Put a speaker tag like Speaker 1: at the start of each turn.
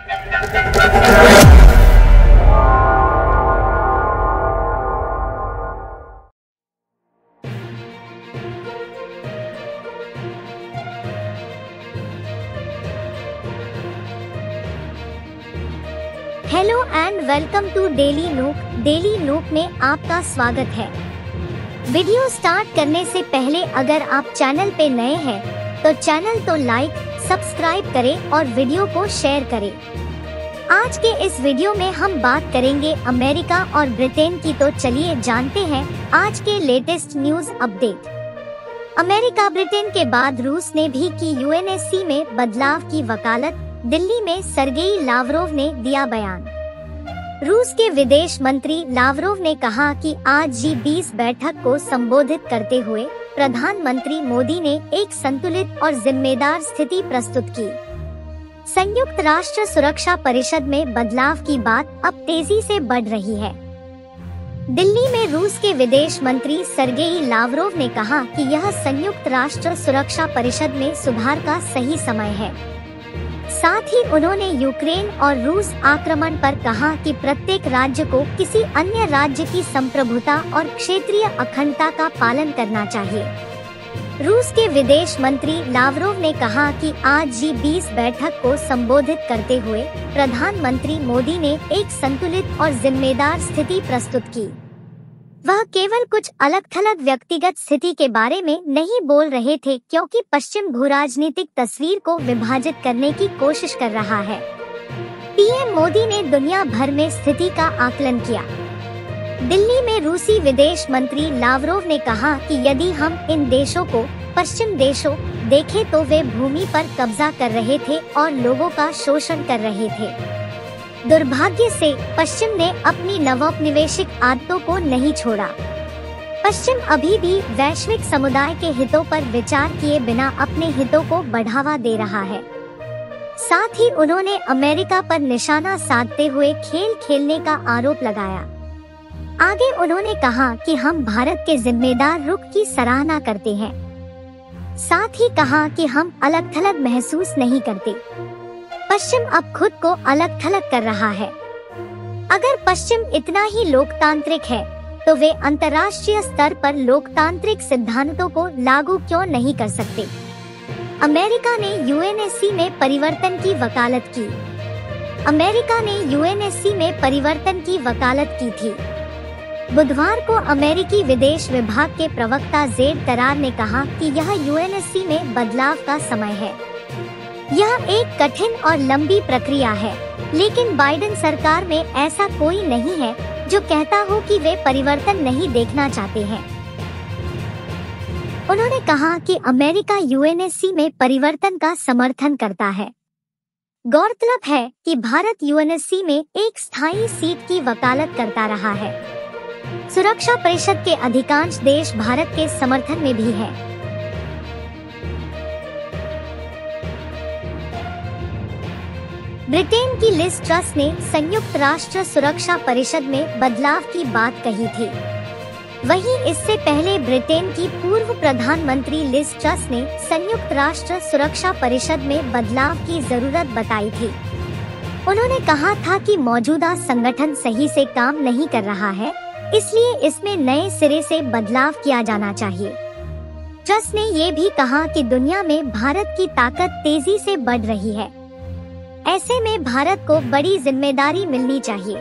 Speaker 1: Hello and welcome to Daily Nook Daily Nook में आपका स्वागत है। वीडियो स्टार्ट करने से पहले अगर आप चैनल पे नए हैं तो चैनल तो लाइक सब्सक्राइब करें और वीडियो को शेयर करें। आज के इस वीडियो में हम बात करेंगे अमेरिका और ब्रिटेन की। तो चलिए जानते हैं आज के latest news update. America Britain के बाद रूस ने भी की यूएनएससी में बदलाव की वकालत, दिल्ली में सरगेई लावरोव ने दिया बयान। रूस के विदेश मंत्री लावरोव ने कहा कि आज जी बीस बैठक को संबोधित करते हुए प्रधानमंत्री मोदी ने एक संतुलित और जिम्मेदार स्थिति प्रस्तुत की। संयुक्त राष्ट्र सुरक्षा परिषद में बदलाव की बात अब तेज़ी से बढ़ रही है। दिल्ली में रूस के विदेश मंत्री सरगेई लावरोव ने कहा कि यह संयुक्त राष्ट्र सुरक्षा परिषद में सुधार का सही समय है। साथ ही उन्होंने यूक्रेन और रूस आक्रमण पर कहा कि प्रत्येक राज्य को किसी अन्य राज्य की संप्रभुता और क्षेत्रीय अखंडता का पालन करना चाहिए। रूस के विदेश मंत्री लावरोव ने कहा कि आज जी बीस बैठक को संबोधित करते हुए प्रधानमंत्री मोदी ने एक संतुलित और जिम्मेदार स्थिति प्रस्तुत की। वह केवल कुछ अलग थलग व्यक्तिगत स्थिति के बारे में नहीं बोल रहे थे क्योंकि पश्चिम भू राजनीतिक तस्वीर को विभाजित करने की कोशिश कर रहा है। पीएम मोदी ने दुनिया भर में स्थिति का आकलन किया। दिल्ली में रूसी विदेश मंत्री लावरोव ने कहा कि यदि हम इन देशों को, पश्चिम देशों, देखें तो वे भूमि पर कब्जा कर रहे थे और लोगों का शोषण कर रहे थे। दुर्भाग्य से पश्चिम ने अपनी नवोपनिवेशिक आदतों को नहीं छोड़ा। पश्चिम अभी भी वैश्विक समुदाय के हितों पर विचार किए बिना अपने हितों को बढ़ावा दे रहा है। साथ ही उन्होंने अमेरिका पर निशाना साधते हुए खेल खेलने का आरोप लगाया। आगे उन्होंने कहा कि हम भारत के जिम्मेदार रुख की सराहना करते हैं। साथ ही कहा कि हम अलग थलग महसूस नहीं करते। पश्चिम अब खुद को अलग थलग कर रहा है। अगर पश्चिम इतना ही लोकतांत्रिक है तो वे अंतर्राष्ट्रीय स्तर पर लोकतांत्रिक सिद्धांतों को लागू क्यों नहीं कर सकते? अमेरिका ने यूएनएससी में परिवर्तन की वकालत की। अमेरिका ने यूएनएससी में परिवर्तन की वकालत की थी। बुधवार को अमेरिकी विदेश विभाग के प्रवक्ता जेड करार ने कहा कि यह यूएनएससी में बदलाव का समय है। यह एक कठिन और लंबी प्रक्रिया है, लेकिन बाइडेन सरकार में ऐसा कोई नहीं है जो कहता हो कि वे परिवर्तन नहीं देखना चाहते हैं। उन्होंने कहा कि अमेरिका यूएनएससी में परिवर्तन का समर्थन करता है। गौरतलब है कि भारत यूएनएससी में एक स्थायी सीट की वकालत करता रहा है। सुरक्षा परिषद के अधिकांश देश भारत के समर्थन में भी हैं। ब्रिटेन की लिस ट्रस्ट ने संयुक्त राष्ट्र सुरक्षा परिषद में बदलाव की बात कही थी। वहीं इससे पहले ब्रिटेन की पूर्व प्रधानमंत्री लिस ट्रस्ट ने संयुक्त राष्ट्र सुरक्षा परिषद में बदलाव की ज़रूरत बताई थी। उन्होंने कहा था कि मौजूदा संगठन सही से काम नहीं कर रहा है, इसलिए इसमें नए सिरे से बदलाव किया जाना चाहिए। ट्रस्ट ने ये भी कहा कि दुनिया में भारत की ताकत तेज़ी से बढ़ रही है। ऐसे में भारत को बड़ी ज़िम्मेदारी मिलनी चाहिए।